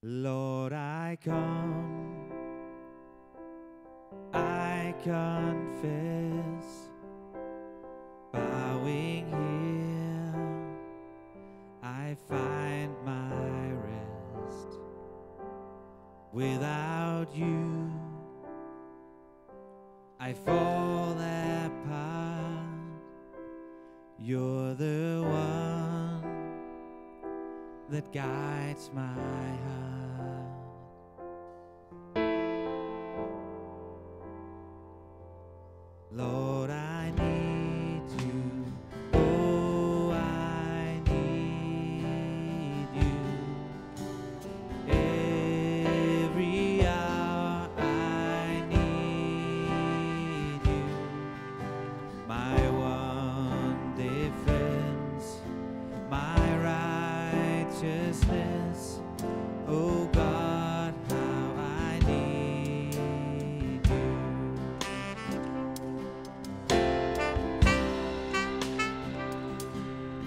Lord, I come, I confess, bowing here, I find my rest. Without you, I fall. that guides my heart.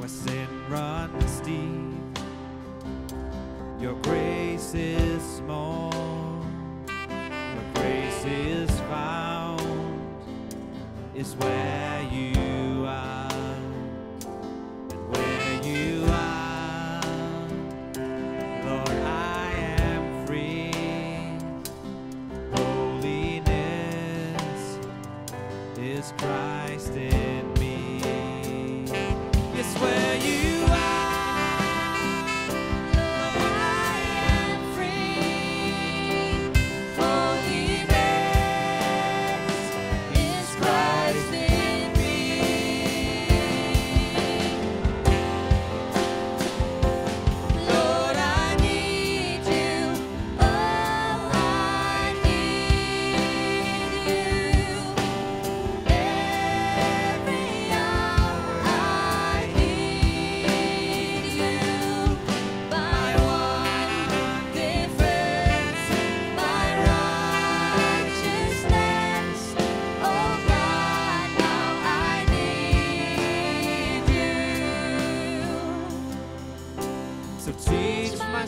Wes and Rodney Steve. Your grace is small, your grace is found, is where you are, and where you are. Lord, I am free, holiness is Christ in me swear.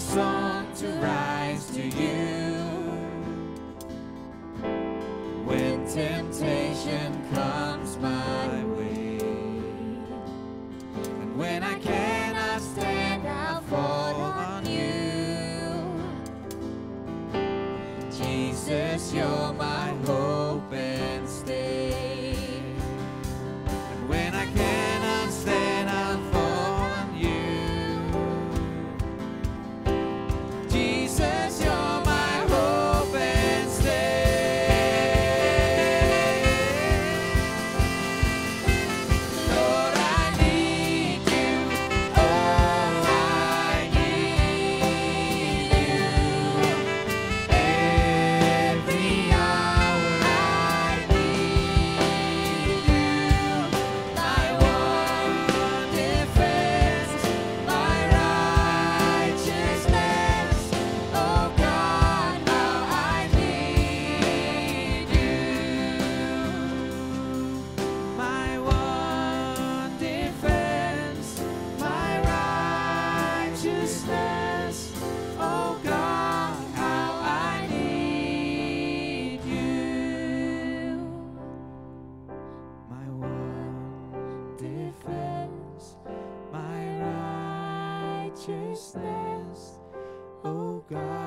song to rise to you. When temptation comes my way, and when I cannot stand, I'll fall on you. Jesus, you're my hope. righteousness, O God.